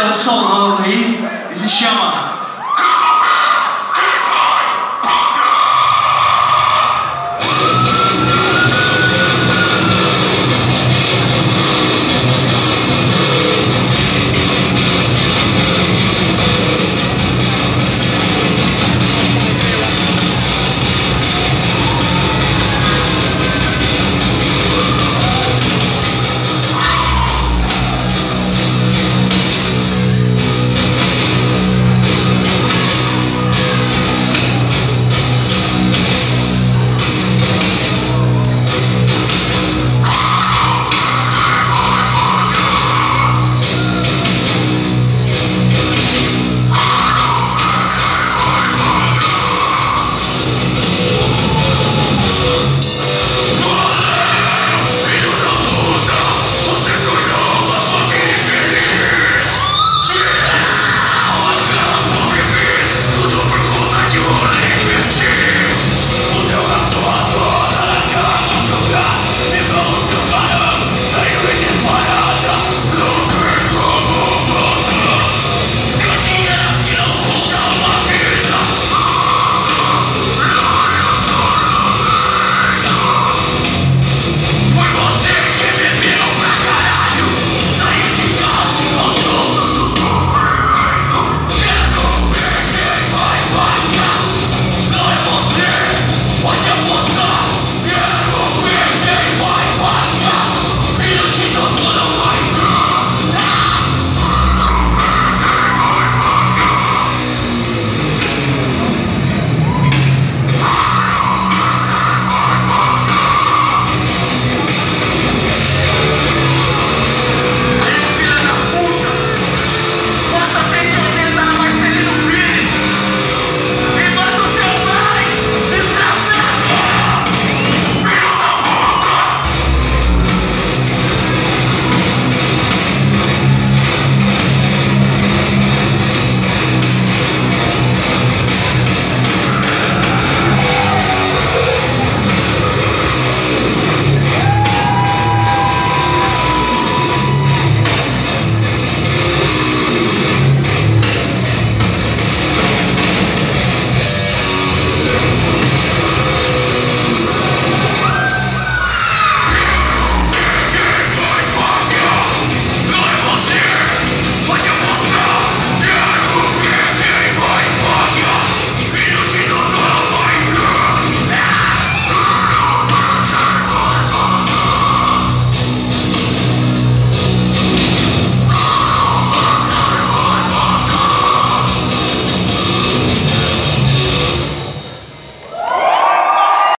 É um som novo aí e se chama Niemals